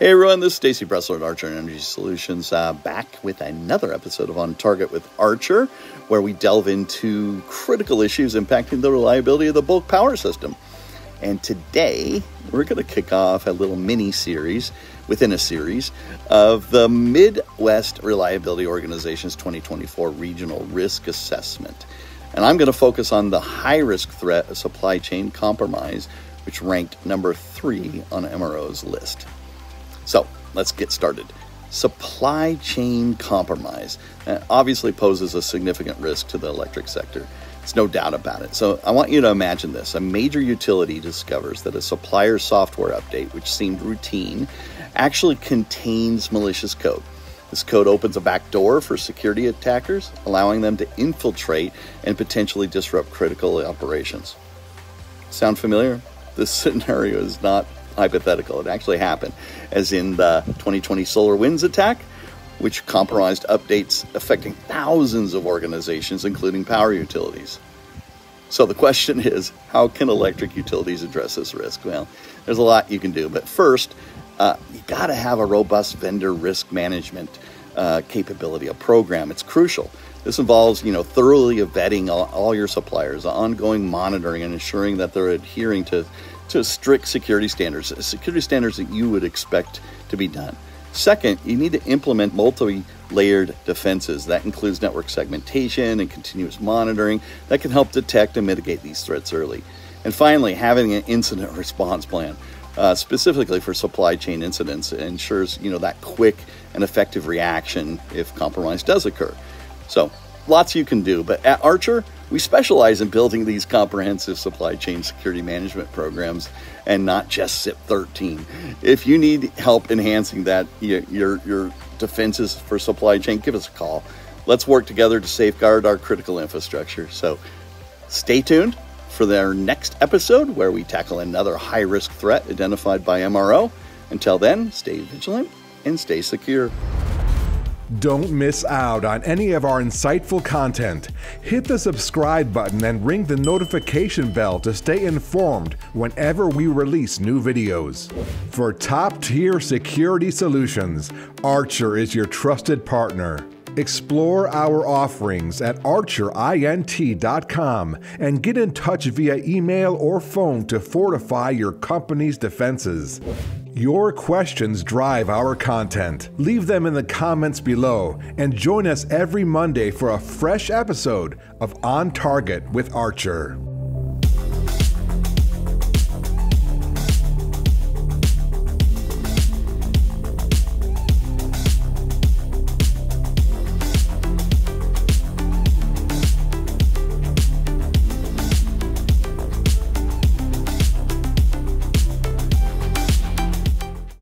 Hey everyone, this is Stacy Bresler at Archer Energy Solutions, uh, back with another episode of On Target with Archer, where we delve into critical issues impacting the reliability of the bulk power system. And today, we're going to kick off a little mini series within a series of the Midwest Reliability Organization's 2024 Regional Risk Assessment. And I'm going to focus on the high risk threat supply chain compromise, which ranked number three on MRO's list. Let's get started. Supply chain compromise obviously poses a significant risk to the electric sector. It's no doubt about it. So I want you to imagine this. A major utility discovers that a supplier's software update, which seemed routine, actually contains malicious code. This code opens a back door for security attackers, allowing them to infiltrate and potentially disrupt critical operations. Sound familiar? This scenario is not hypothetical. It actually happened, as in the 2020 SolarWinds attack, which compromised updates affecting thousands of organizations, including power utilities. So the question is, how can electric utilities address this risk? Well, there's a lot you can do, but first, uh, you got to have a robust vendor risk management uh, capability, a program. It's crucial. This involves, you know, thoroughly vetting all, all your suppliers, ongoing monitoring, and ensuring that they're adhering to to strict security standards, security standards that you would expect to be done. Second, you need to implement multi layered defenses. That includes network segmentation and continuous monitoring that can help detect and mitigate these threats early. And finally, having an incident response plan. Uh, specifically for supply chain incidents ensures you know that quick and effective reaction if compromise does occur. So lots you can do, but at Archer, we specialize in building these comprehensive supply chain security management programs and not just CIP 13. If you need help enhancing that, your, your, defenses for supply chain, give us a call. Let's work together to safeguard our critical infrastructure. So stay tuned for their next episode where we tackle another high risk threat identified by MRO. Until then, stay vigilant and stay secure. Don't miss out on any of our insightful content. Hit the subscribe button and ring the notification bell to stay informed whenever we release new videos. For top tier security solutions, Archer is your trusted partner. Explore our offerings at archerint.com and get in touch via email or phone to fortify your company's defenses. Your questions drive our content. Leave them in the comments below and join us every Monday for a fresh episode of On Target with Archer.